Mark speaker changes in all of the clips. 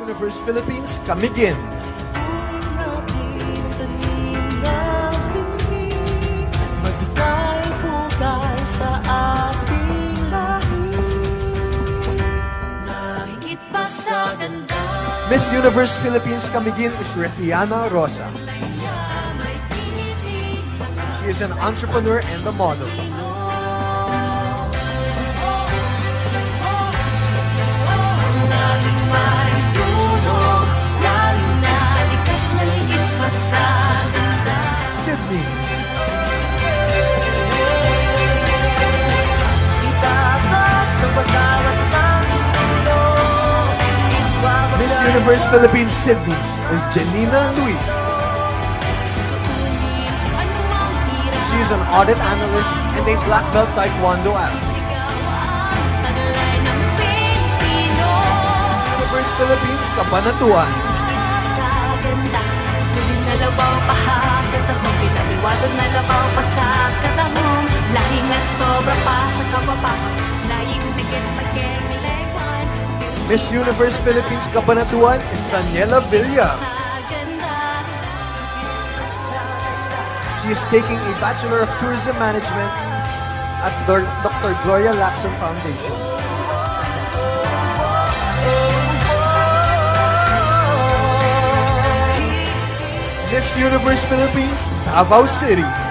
Speaker 1: Universe Philippines,
Speaker 2: sa
Speaker 3: ganda
Speaker 1: Miss Universe Philippines, Kamigin is Rethiana Rosa. She is an entrepreneur and a model. Philippines, Sydney is Janina
Speaker 3: hirap
Speaker 1: She is an audit analyst and a black belt taekwondo athlete. Universe Philippines, Kabanatuan.
Speaker 3: Pinaliwanag na labaw pa sa katahong Lahing na sobra pa sa kapapakang Laying bigit pagkemilewan
Speaker 1: Miss Universe Philippines, Kabanatuan is Daniela Villa. She is taking a Bachelor of Tourism Management at Dr. Gloria Lacson Foundation. Miss Universe Philippines, Davao City.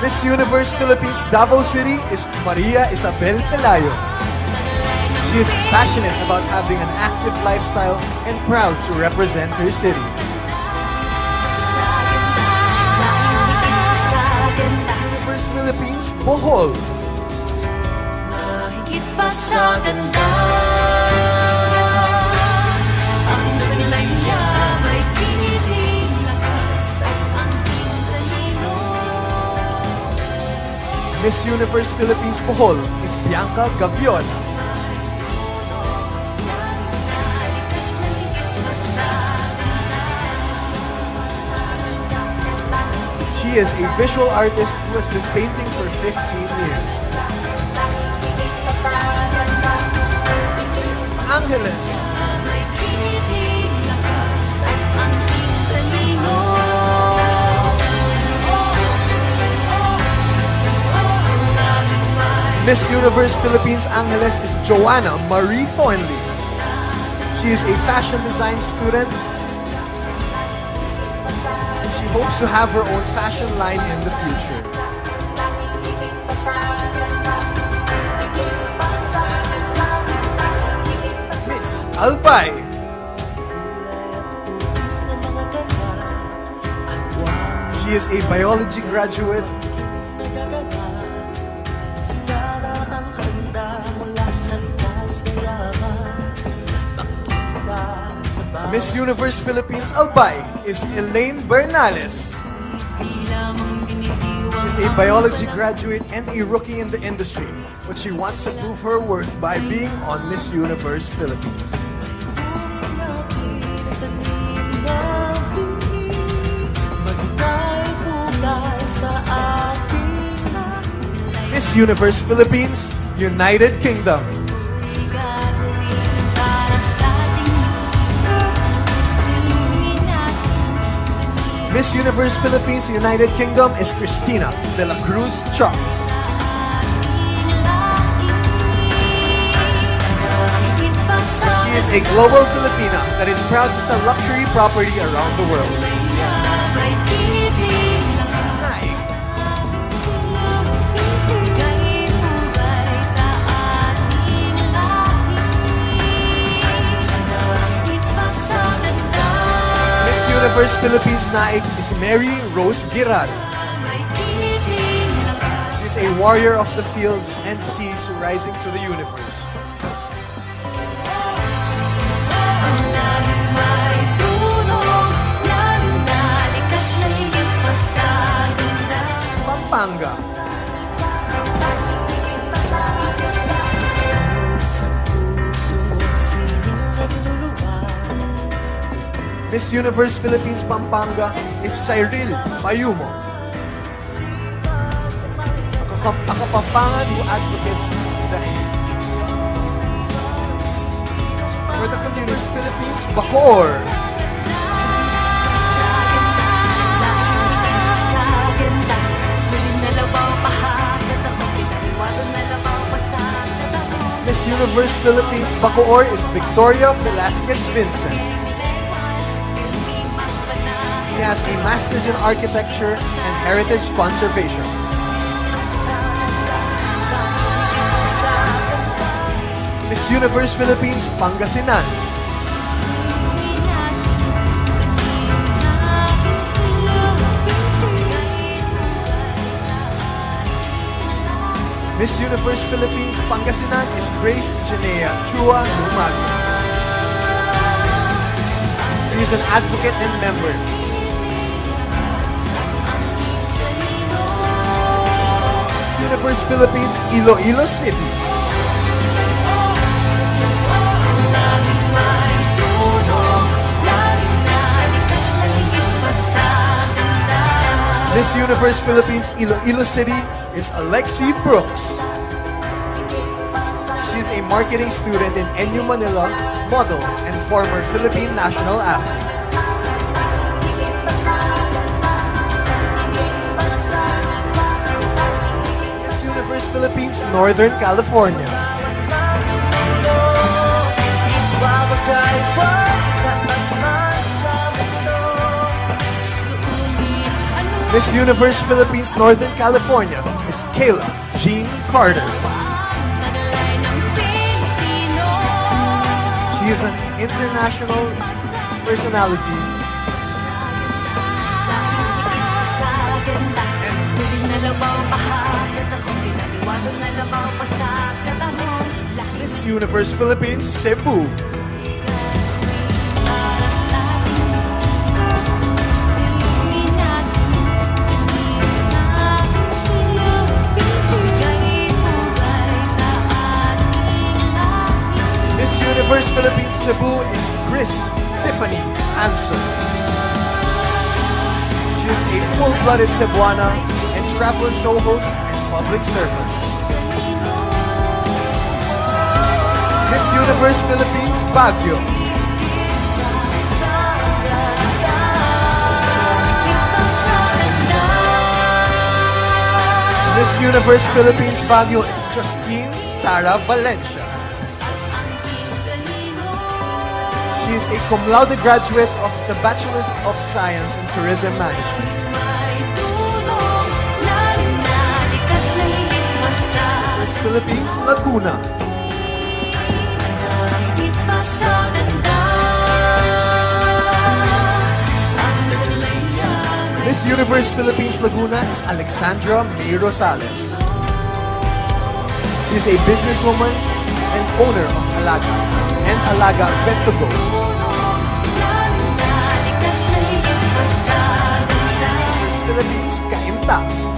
Speaker 1: Miss Universe Philippines, Davao City is Maria Isabel Pelayo. She is passionate about having an active lifestyle and proud to represent her city. Universe Philippines, Bohol.
Speaker 3: Higit pa sa ganda
Speaker 1: Miss Universe Philippines, Bohol is Bianca Gaviola. She is a visual artist who has been painting for 15 years. Angeles. Miss Universe Philippines Angeles is Joanna Marie Thornley. She is a fashion design student and she hopes to have her own fashion line in the future. Miss Albay. She is a biology graduate Miss Universe Philippines Albay is Elaine Bernales. She's a biology graduate and a rookie in the industry, but she wants to prove her worth by being on Miss Universe Philippines. Miss Universe Philippines, United Kingdom. Miss Universe Philippines, United Kingdom is Christina de la Cruz
Speaker 3: sa
Speaker 1: She is a global Filipina that is proud to sell luxury property around the world. Philippines Naic is Mary Rose.
Speaker 3: May piling
Speaker 1: She's a warrior of the fields and seas rising to the universe.
Speaker 3: Ang
Speaker 1: Miss Universe Philippines Pampanga is Cyril Mayumo. Kam- a Kapampangan who advocates the For the Communist Philippines, Bacoor.
Speaker 3: Sa ganda Tuloy na labaw pahagat ako Pinaliwado na labaw pa sa katahong
Speaker 1: Miss Universe Philippines, Bacoor is Victoria Velasquez Vincent. Has a Master's in Architecture and Heritage Conservation. Miss Universe Philippines, Pangasinan. Miss Universe Philippines, Pangasinan is Grace Janea Chua Lumagi. She is an advocate and member. Universe Philippines, Iloilo City. Miss Universe Philippines Iloilo City is Alexie Brooks. She is a marketing student in NU Manila, model, and former Philippine national athlete. Universe Philippines Northern California. Miss Universe Philippines Northern California is Kayla Jean Carter. She is an international personality
Speaker 3: Sa
Speaker 1: Miss Universe Philippines Cebu. Miss Universe Philippines Cebu is Chris Tiffany Hanson. She is a full-blooded Cebuana and traveler show host and public servant. Miss Universe Philippines Baguio. Miss Universe Philippines Baguio is Justine Sara Valencia. She is a cum laude graduate of the Bachelor of Science in Tourism Management. Philippines Laguna. Miss Universe Philippines Laguna is Alexandra May Rosales. She is a businesswoman and owner of Alaga and Alaga Vet to Philippines Kainta.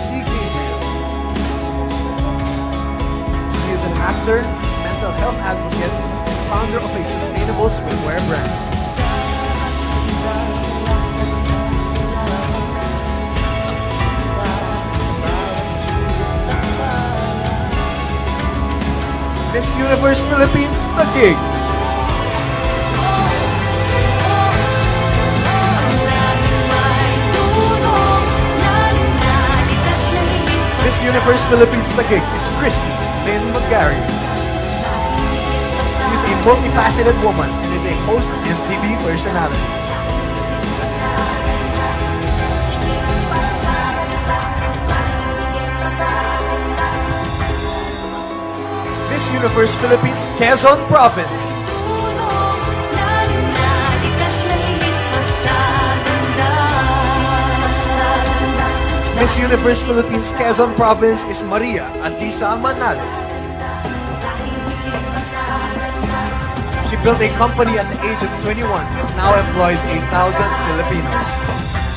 Speaker 1: Stacey Gabriel. She is an actor, mental health advocate, and founder of a sustainable swimwear brand. Miss Universe Philippines Taguig. Miss Universe Philippines Taguig is Christi Lynn McGarry. She is a multifaceted woman and is a host and TV personality. Miss Universe Philippines Quezon Province. Miss Universe Philippines Quezon Province is Maria Ahtisa Manalo. She built a company at the age of 21 and now employs 8,000 Filipinos.